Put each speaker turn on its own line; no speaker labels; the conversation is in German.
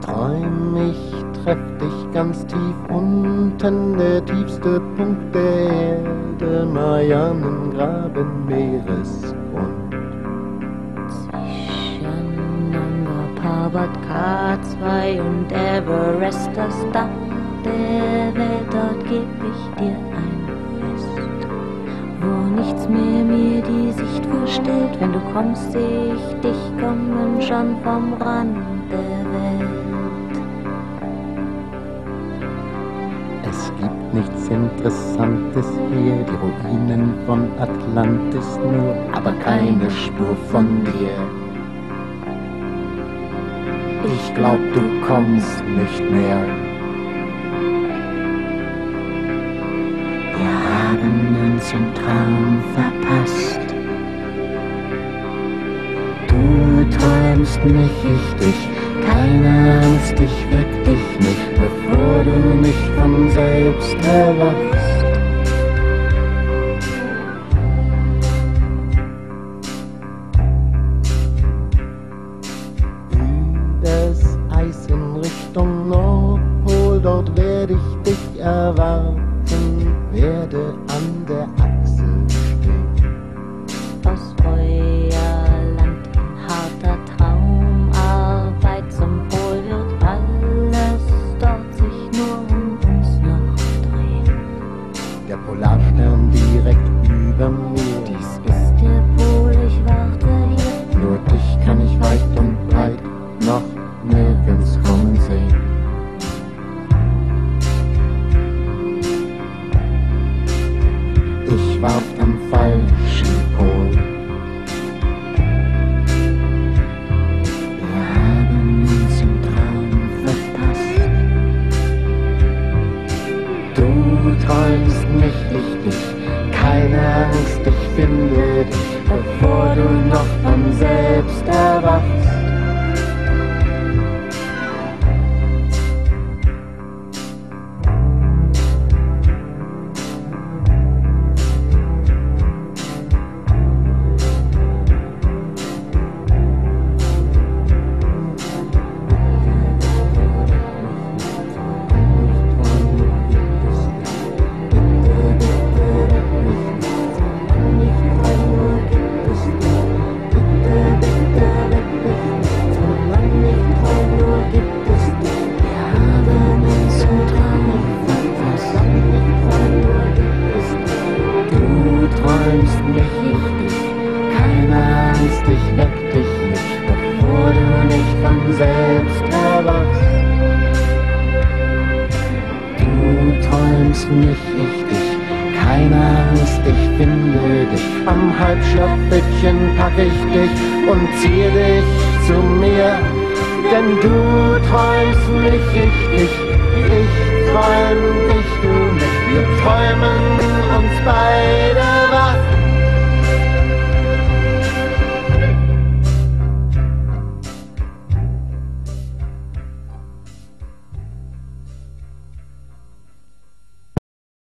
träum, ich treff dich ganz tief unten, der tiefste Punkt der Erde, Marianengraben, Meeresgrund.
Zwischen Nanga Parbat, K2 und Everest, das Dach der Welt, dort geb ich dir ein Fest, wo nichts mehr mir die Sicht verstellt. Wenn du kommst, seh ich dich kommen schon vom Rand der Welt.
Es gibt nichts Interessantes hier, die Ruinen von Atlantis nur, aber keine Spur von dir. Ich glaub, du kommst nicht mehr. Wir haben uns im Traum verpasst. Du träumst mich, ich dich, keine Angst, ich weck dich nicht, bevor du nicht von selbst erwachst. Das Eis in Richtung Nordpol, dort werde ich dich erwarten, werde
Ich
warf am falschen Pol. Wir haben uns im Traum verpasst. Du träumst mich, ich dich, keine Angst, ich finde dich, bevor du noch von selbst erwachst. Angst, ich weck dich nicht, bevor du nicht von selbst erwachst. Du träumst mich, ich dich, keine Angst, ich finde dich. Am Halbschlafbettchen pack ich dich und ziehe dich zu mir. Denn du träumst mich, ich dich, ich träum dich, du mich. Wir träumen uns beide